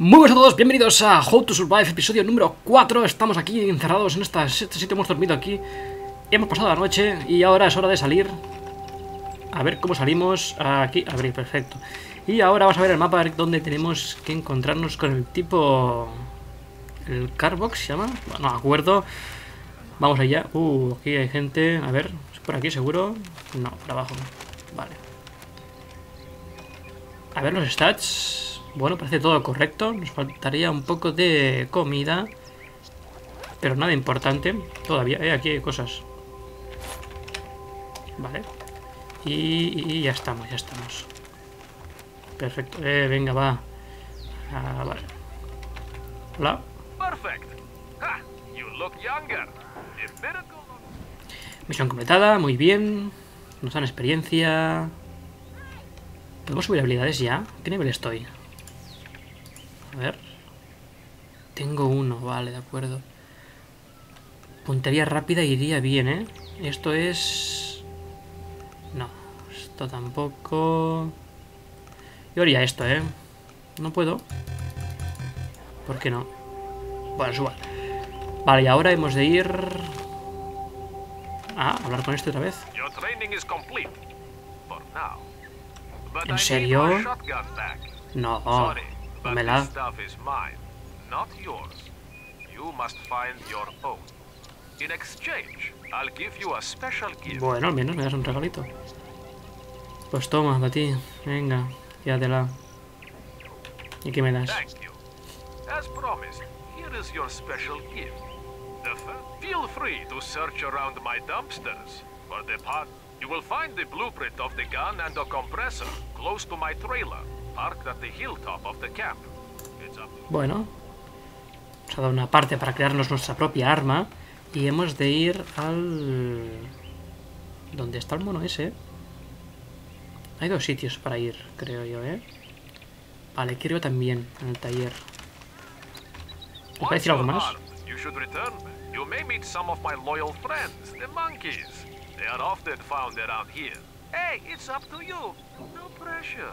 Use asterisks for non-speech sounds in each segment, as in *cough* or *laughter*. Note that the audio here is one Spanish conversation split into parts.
Muy buenas a todos, bienvenidos a How to Survive, episodio número 4 Estamos aquí encerrados en esta, este sitio, hemos dormido aquí. Hemos pasado la noche y ahora es hora de salir. A ver cómo salimos. Aquí, abrir, perfecto. Y ahora vamos a ver el mapa, a ver dónde tenemos que encontrarnos con el tipo... ¿El Carbox se llama? No me acuerdo. Vamos allá, uh, aquí hay gente. A ver, ¿es por aquí seguro? No, por abajo, vale. A ver los stats bueno, parece todo correcto. Nos faltaría un poco de comida. Pero nada importante. Todavía, eh, aquí hay cosas. Vale. Y, ya estamos, ya estamos. Perfecto. Eh, venga, va. Ah, vale. Hola. Misión completada, muy bien. Nos dan experiencia. ¿Podemos subir habilidades ya? ¿Qué nivel estoy? A ver. Tengo uno, vale, de acuerdo. Puntería rápida iría bien, ¿eh? Esto es... No, esto tampoco... Yo haría esto, ¿eh? No puedo. ¿Por qué no? Bueno, suba. Vale, y ahora hemos de ir... Ah, hablar con este otra vez. ¿En serio? No. Dámela. Bueno, al menos me das un regalito. Pues toma, para ti. Venga, quédatela. ¿Y qué me das? As promised, here is your special gift. The feel free to search around my dumpsters. For the part, you will find the blueprint of the gun and the compressor close to my trailer. Bueno, nos ha dado una parte para crearnos nuestra propia arma y hemos de ir al... ¿Dónde está el mono ese? Hay dos sitios para ir, creo yo, ¿eh? Vale, creo también en el taller. ¿Me puede decir algo más? You may meet some of my loyal friends, the monkeys. They are often found around here. Hey, it's up to you. No pressure.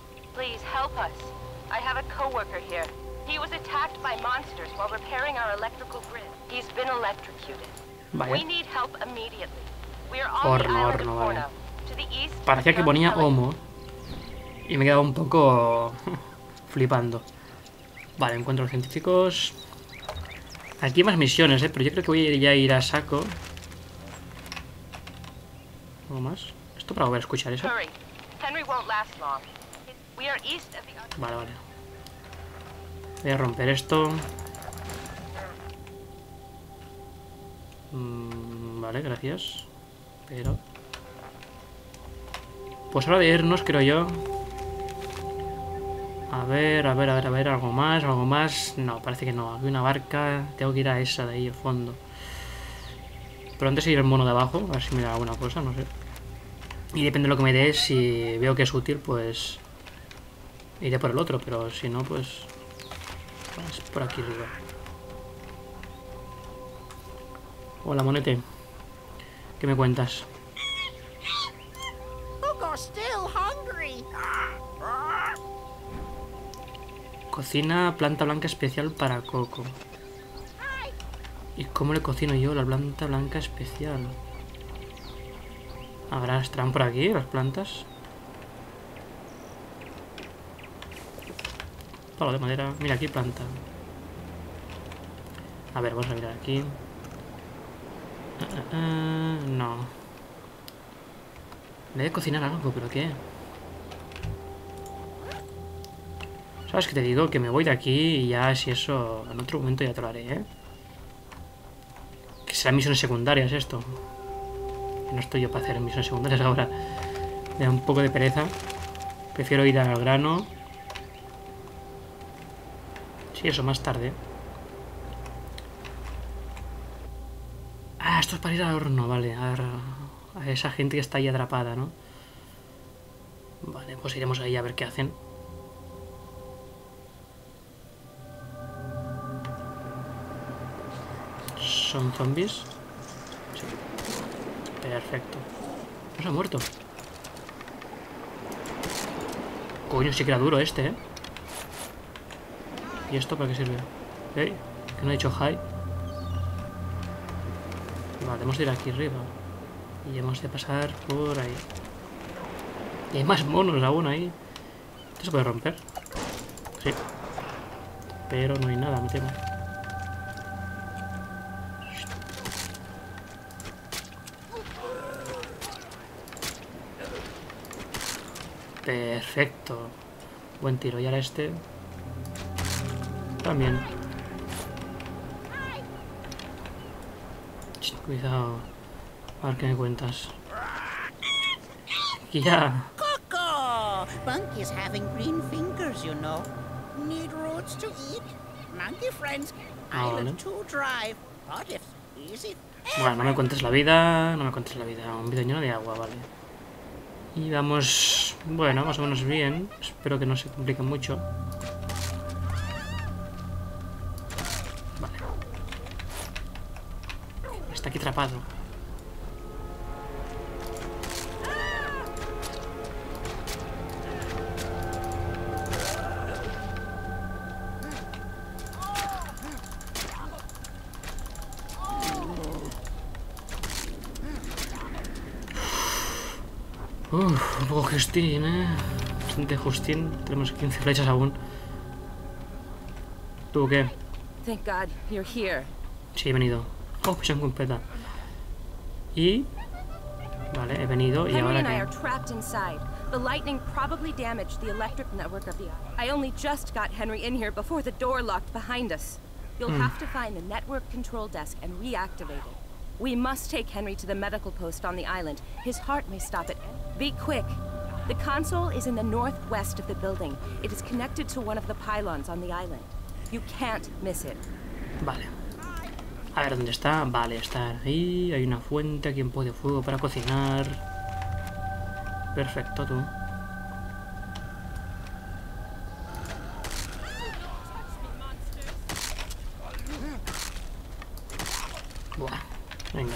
Please help us. I have a coworker here. He was attacked by monsters while repairing our electrical grid. He's been electrocuted. We need help immediately. We are on the island of Porno. To the east. Parecía que ponía Homo. Y me quedaba un poco *laughs* flipando. Vale, encuentro los científicos. Aquí hay más misiones, ¿eh? Pero yo creo que voy a ya ir a saco. ¿Algo más? ¿Esto para volver a escuchar eso? Henry won't last long. Vale, vale. Voy a romper esto. Mm, vale, gracias. Pero... Pues hora de irnos, creo yo. A ver, a ver, a ver, a ver, algo más, algo más. No, parece que no. Hay una barca. Tengo que ir a esa de ahí, al fondo. Pero antes ir el mono de abajo, a ver si me da alguna cosa, no sé. Y depende de lo que me dé, si veo que es útil, pues Iré por el otro, pero si no, pues... pues por aquí arriba. Hola, monete. ¿Qué me cuentas? Cocina planta blanca especial para Coco. ¿Y cómo le cocino yo la planta blanca especial? ¿Habrá, estarán por aquí las plantas? De madera. Mira, aquí planta. A ver, vamos a mirar aquí. Ah, ah, no. Le de cocinar algo, pero ¿qué? ¿Sabes qué te digo? Que me voy de aquí y ya si eso... En otro momento ya te lo haré, ¿eh? Que serán misiones secundarias esto. No estoy yo para hacer misiones secundarias ahora. Me da un poco de pereza. Prefiero ir al grano Sí, eso, más tarde. Ah, esto es para ir al horno, vale. A, a esa gente que está ahí atrapada, ¿no? Vale, pues iremos ahí a ver qué hacen. ¿Son zombies? Sí. Perfecto. No se ha muerto. Coño, sí que era duro este, ¿eh? ¿Y esto para qué sirve? ¿Eh? Que no ha dicho hi. Vale, hemos de ir aquí arriba. Y hemos de pasar por ahí. Y hay más monos aún ahí. ¿Esto se puede romper? Sí. Pero no hay nada, me temo. Perfecto. Buen tiro. Y ahora este. También. Cuidado. A ver qué me cuentas. Ya. Coco! Monkey's having green fingers, you know. Need roots to eat? Monkey friends. Ah, vale. To drive. What if easy? Bueno, no me cuentes la vida. No me cuentes la vida. Un video lleno de agua, vale. Y vamos... Bueno, más o menos bien. Espero que no se complique mucho. Está aquí atrapado. Uf, un poco Justin, ¿eh? Bastante Justin. Tenemos 15 flechas aún. ¿Tú qué? Thank God you're here. Sí, he venido. Oh, misión completa. Y... Vale, he venido y Henry ahora and I qué. are trapped inside. The lightning probably damaged the electric network of the I only just got Henry in here before the door locked behind us. You'll Hmm. have to find the network control desk and reactivate it. We must take Henry to the medical post on the island. His heart may stop it. Be quick. The console is in the northwest of the building. It is connected to one of the pylons on the island. You can't miss it. Vale. A ver, ¿dónde está? Vale, está ahí. Hay una fuente, aquí poco de fuego para cocinar. Perfecto, tú. Buah, venga.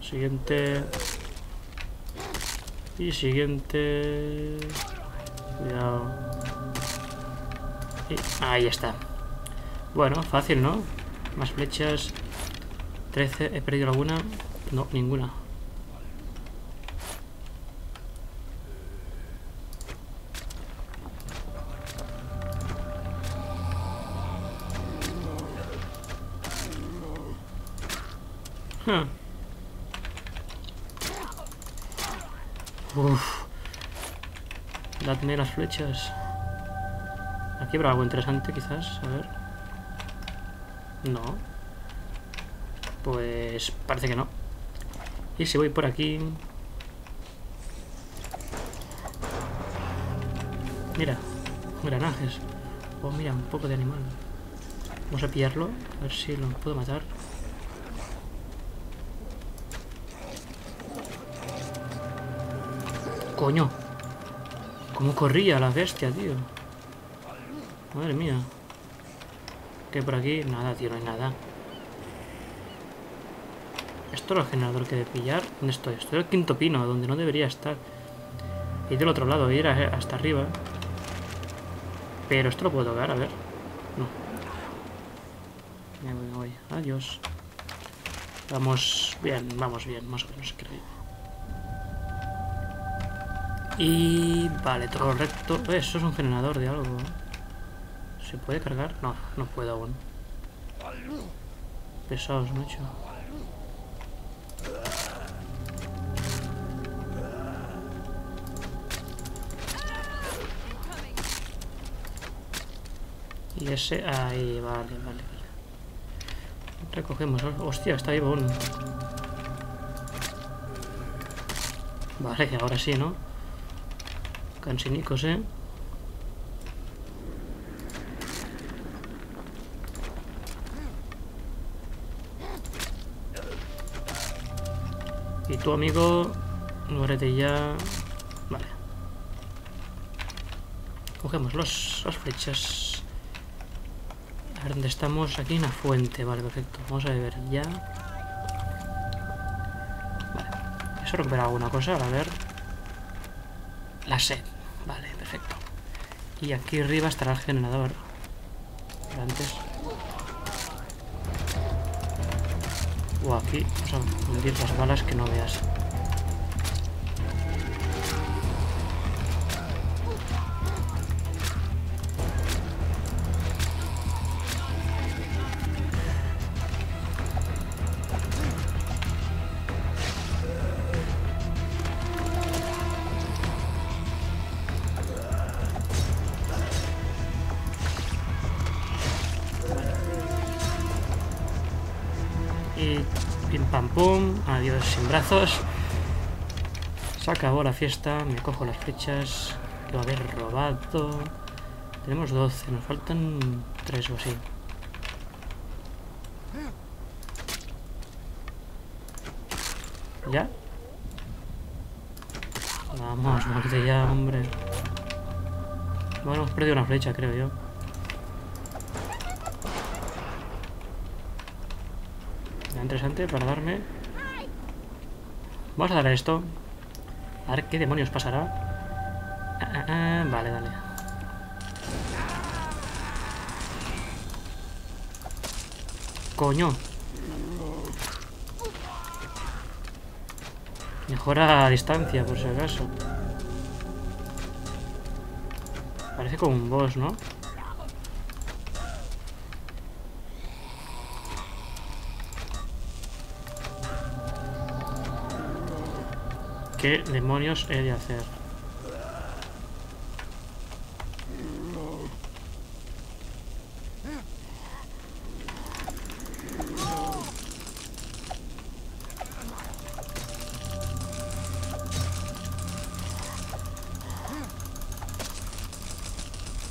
Siguiente. Y siguiente... Y ahí está. Bueno, fácil, ¿no? Más flechas. 13. ¿He perdido alguna? No, ninguna. Dadme las flechas. Aquí habrá algo interesante, quizás. A ver. No. Pues parece que no. Y si voy por aquí... Mira, granajes. Oh, mira, un poco de animal. Vamos a pillarlo, a ver si lo puedo matar. Coño. ¿Cómo corría la bestia, tío? Madre mía. ¿Qué hay por aquí? Nada, tío, no hay nada. ¿Esto es el generador que de pillar? ¿Dónde estoy? Estoy al quinto pino, donde no debería estar. Y del otro lado, ir hasta arriba. Pero esto lo puedo tocar, a ver. No. Me voy. Adiós. Vamos bien, vamos bien, más o menos creo. Y vale, todo recto. Eso es un generador de algo. ¿Se puede cargar? No, no puedo aún. Pesados, macho. Y ese... Ahí, vale, vale, vale. Recogemos. Hostia, está ahí aún. Vale, ahora sí, ¿no? Cansinicos, ¿eh? Y tu amigo, muérete ya. Vale. Cogemos los, las flechas. A ver dónde estamos. Aquí en la fuente. Vale, perfecto. Vamos a beber ya. Vale. Eso recupera alguna cosa. A ver. La sed. Y aquí arriba estará el generador. Antes. O aquí, vamos a hundir las balas que no veas. Pum, adiós sin brazos. Se acabó la fiesta, me cojo las flechas a haber robado. Tenemos 12, nos faltan 3 o así. ¿Ya? Vamos, muerte ya, hombre. Bueno, hemos perdido una flecha, creo yo. Interesante para darme. Vamos a dar a esto. A ver qué demonios pasará. Ah, ah, ah, vale, dale. Coño. Mejora a distancia, por si acaso. Parece como un boss, ¿no? ¿Qué demonios he de hacer?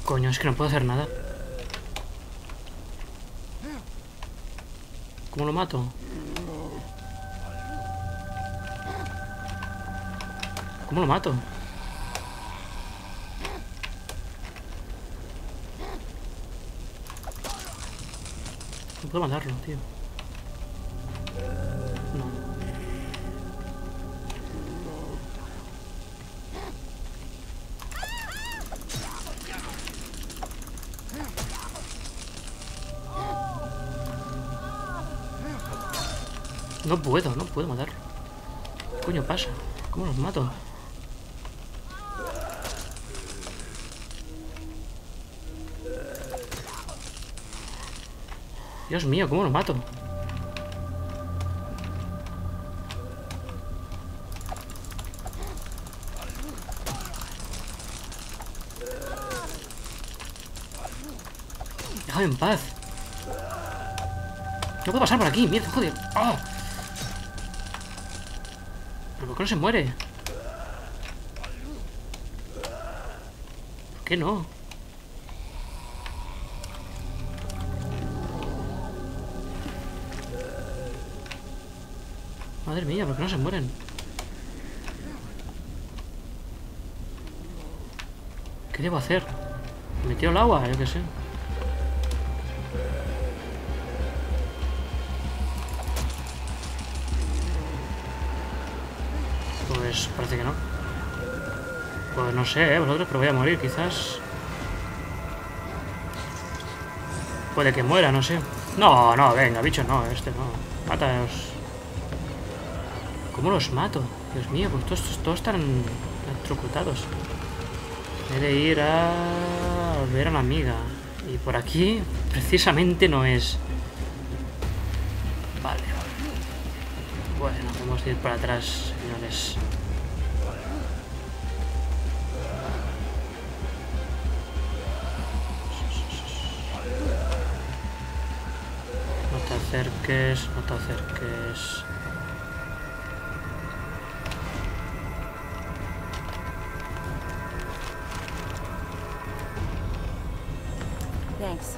Coño, es que no puedo hacer nada. ¿Cómo lo mato? ¿Cómo lo mato? No puedo matarlo, tío. No. Puedo, no puedo matarlo. ¿Qué coño pasa? ¿Cómo los mato? Dios mío, ¿cómo lo mato? Déjame en paz. No puedo pasar por aquí, mierda, joder. ¡Ah! ¿Pero por qué no se muere? ¿Por qué no? Madre mía, ¿por qué no se mueren? ¿Qué debo hacer? ¿Me tiro al agua? Yo qué sé. Pues parece que no. Pues no sé, ¿eh? Vosotros, pero voy a morir, quizás. Puede que muera, no sé. No, no, venga, bicho, no, este no. Mátalos. ¿Cómo los mato? Dios mío, pues todos, están electrocutados. He de ir a ver a la amiga. Y por aquí, precisamente, no es. Vale. Bueno, vamos a ir para atrás, señores. No te acerques, no te acerques. Thanks.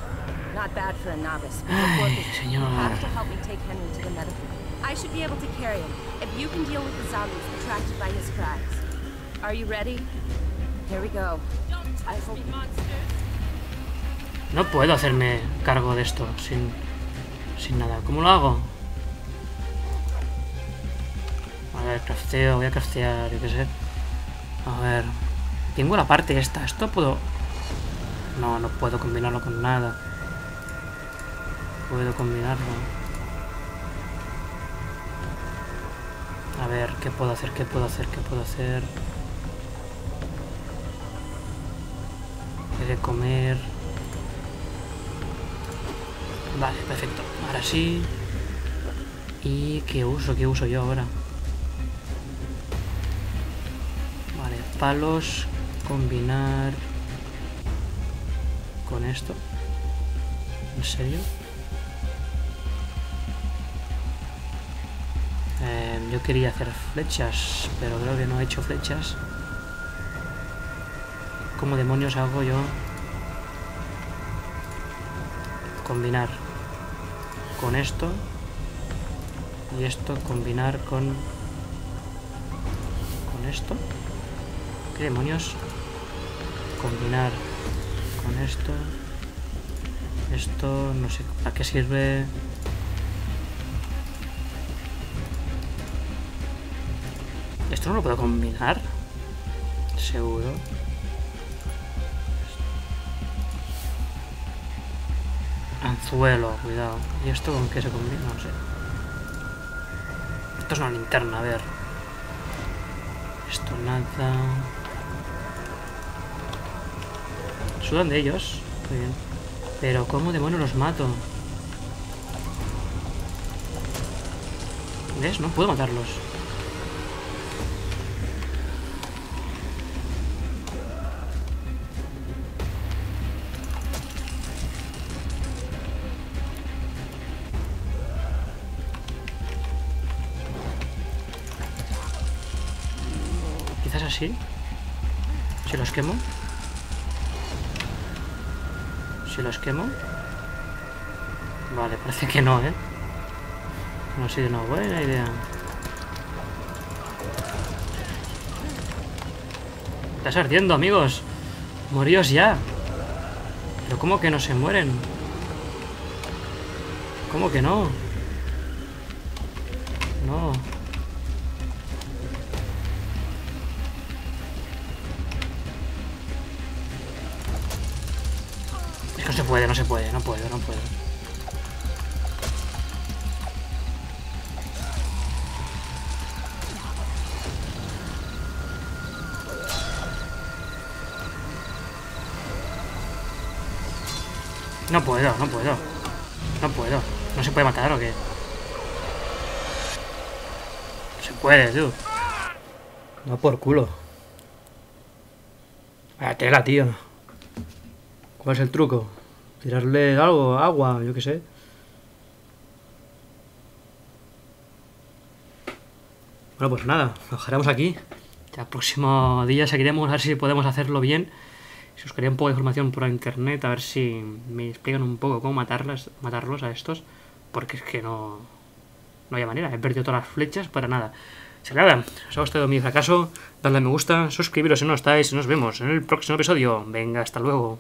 Not bad for a novice. but Ay, You have to help me take Henry to the medical. I should be able to carry him if you can deal with the zombies attracted by his cries. Are you ready? Here we go. I hope No puedo hacerme cargo de esto sin, sin nada. ¿Cómo lo hago? A ver, crafteo, voy a craftear, yo qué sé. A ver. Tengo la parte esta. Esto puedo... No, no puedo combinarlo con nada. Puedo combinarlo. A ver, ¿qué puedo hacer? ¿Qué puedo hacer? ¿Qué puedo hacer? He de comer... Vale, perfecto. Ahora sí. ¿Y qué uso? ¿Qué uso yo ahora? Vale, palos. Combinar. Esto. ¿En serio? Eh, yo quería hacer flechas, pero creo que no he hecho flechas. ¿Cómo demonios hago yo? Combinar con esto y esto combinar con con esto ¿qué demonios? combinar esto esto no sé para qué sirve esto no lo puedo combinar seguro Anzuelo, cuidado. ¿Y esto con qué se combina? No sé. Esto es una linterna, a ver. Esto nada. Sudan de ellos. Muy bien. Pero ¿cómo demonios los mato? ¿Ves? No puedo matarlos. Quizás así. Si los quemo. Si los quemo. Vale, parece que no, ¿eh? No ha sido una buena idea. Estás ardiendo, amigos. Moríos ya. Pero ¿cómo que no se mueren? ¿Cómo que no? No. Se puede, no se puede, no puedo, no puedo. No puedo, no puedo. No puedo. ¿No se puede matar o qué? No se puede, tú. No por culo. Vaya tela, tío. ¿Cuál es el truco? Tirarle algo, agua, yo qué sé. Bueno, pues nada, lo dejaremos aquí. El próximo día seguiremos a ver si podemos hacerlo bien. Si os quería un poco de información por internet, a ver si me explican un poco cómo matarlas, matarlos a estos. Porque es que no, no hay manera. He perdido todas las flechas para nada. Si nada, os ha gustado mi fracaso, dadle a me gusta, suscribiros si no estáis y nos vemos en el próximo episodio. Venga, hasta luego.